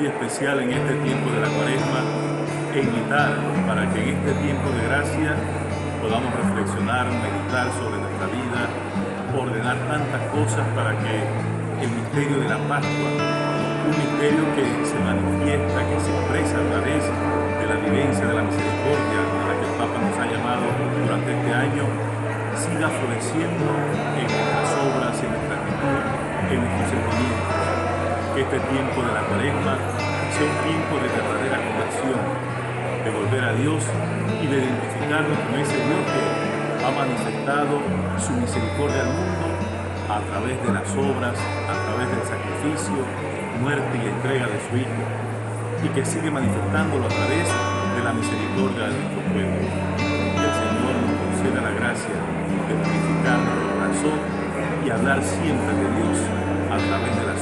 muy especial en este tiempo de la cuaresma e invitar para que en este tiempo de gracia podamos reflexionar, meditar sobre nuestra vida, ordenar tantas cosas para que el misterio de la Pascua, un misterio que se manifiesta, que se expresa a través de la vivencia de la misericordia a la que el Papa nos ha llamado durante este año, siga floreciendo en nuestras obras, en nuestra actitud, en nuestros sentimientos. Que este tiempo de la cuaresma sea un tiempo de verdadera conversión, de volver a Dios y de identificarnos con ese Dios que ha manifestado su misericordia al mundo a través de las obras, a través del sacrificio, muerte y entrega de su Hijo, y que sigue manifestándolo a través de la misericordia de nuestro pueblo. Que el Señor nos conceda la gracia de purificar nuestro corazón y hablar siempre de Dios a través de las